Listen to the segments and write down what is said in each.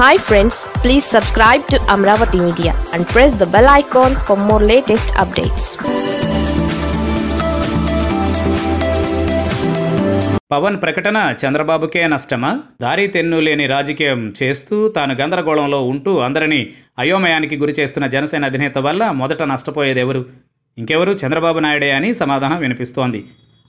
Hi friends please subscribe to Amaravati media and press the bell icon for more latest updates Pawan ప్రకటన చంద్రబాబుకే నష్టమా? దారి తెన్ను లేని రాజకీయం చేస్తూ తాను గందరగోళంలో ఉంటూ అందరినీ అయోమయానికి గురి చేస్తున్న జనసేన అధినేత వల్ల మొదట నష్టపోయేది ఎవరు? ఇంకెవరు? చంద్రబాబు నాయుడే అని సమాధానం వినిపిస్తోంది.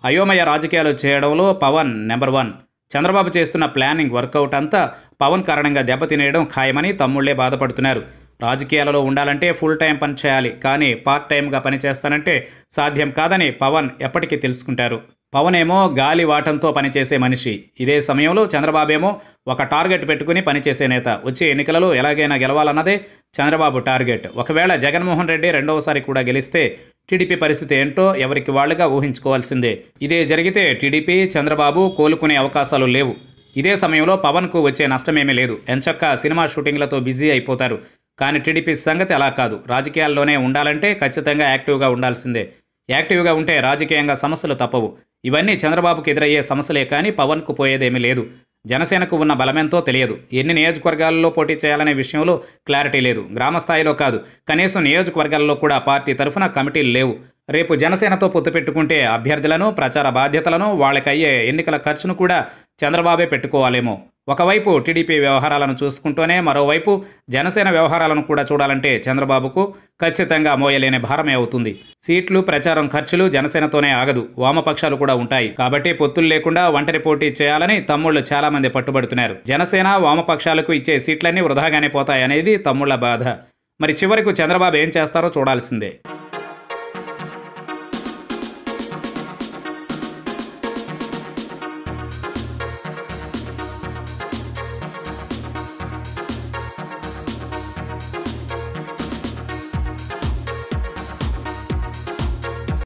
అయోమయ రాజకీయాలు చేయడంలో పవన్ నెంబర్ వన్. చంద్రబాబు చేస్తున్న ప్లానింగ్ వర్కౌట్ అంతా పవన్ కారణంగా దెబ్బతినేయడం ఖాయమని తమ్ముళ్ళే బాధపడుతున్నారు. రాజకీయాలలో ఉండాలంటే ఫుల్ టైం పని చేయాలి కానీ పార్ట్ టైంగా పనిచేస్తానంటే సాధ్యం కాదని పవన్ ఎప్పటికీ తెలుసుకుంటారు. పవన్ ఏమో గాలి వాటంతో పనిచేసే మనిషి. ఇదే సమయంలో చంద్రబాబు ఏమో ఒక టార్గెట్ పెట్టుకుని పనిచేసే నేత. వచ్చే ఎన్నికలలో ఎలాగైనా గెలవాలన్నదే చంద్రబాబు టార్గెట్. ఒకవేళ జగన్మోహన్ రెడ్డి రెండవసారి కూడా గెలిస్తే టీడీపీ పరిస్థితి ఏంటో ఎవరికి వాళ్ళుగా ఊహించుకోవాల్సిందే. ఇదే జరిగితే టీడీపీ చంద్రబాబు కోలుకునే అవకాశాలు లేవు. ఇదే సమయంలో పవన్కు వచ్చే నష్టమేమీ లేదు. ఎంచక్క సినిమా షూటింగ్లతో బిజీ అయిపోతారు. కానీ టీడీపీ సంగతి అలా కాదు. రాజకీయాల్లోనే ఉండాలంటే ఖచ్చితంగా యాక్టివ్గా ఉండాల్సిందే. యాక్టివ్గా ఉంటే రాజకీయంగా సమస్యలు తప్పవు. ఇవన్నీ చంద్రబాబుకు ఎదురయ్యే సమస్యలే కానీ పవన్కు పోయేదేమీ లేదు. జనసేనకు ఉన్న బలమెంతో తెలియదు. ఎన్ని నియోజకవర్గాల్లో పోటీ చేయాలనే విషయంలో క్లారిటీ లేదు. గ్రామ స్థాయిలో కాదు. కనీసం నియోజకవర్గాల్లో కూడా పార్టీ తరఫున కమిటీలు లేవు. రేపు జనసేనతో పొత్తు పెట్టుకుంటే అభ్యర్థులను ప్రచార బాధ్యతలను వాళ్ళకయ్యే ఎన్నికల ఖర్చును కూడా చంద్రబాబే పెట్టుకోవాలేమో. ఒకవైపు టీడీపీ వ్యవహారాలను చూసుకుంటూనే మరోవైపు జనసేన వ్యవహారాలను కూడా చూడాలంటే చంద్రబాబుకు ఖచ్చితంగా మోయలేని భారమే అవుతుంది. సీట్లు ప్రచారం ఖర్చులు జనసేనతోనే ఆగదు. వామపక్షాలు కూడా ఉంటాయి. కాబట్టి పొత్తులు లేకుండా ఒంటరి పోటీ చేయాలని తమ్ముళ్ళు చాలా మంది పట్టుబడుతున్నారు. జనసేన వామపక్షాలకు ఇచ్చే సీట్లన్నీ వృధాగానే పోతాయనేది తమ్ముళ్ళ బాధ. మరి చివరకు చంద్రబాబు ఏం చేస్తారో చూడాల్సిందే.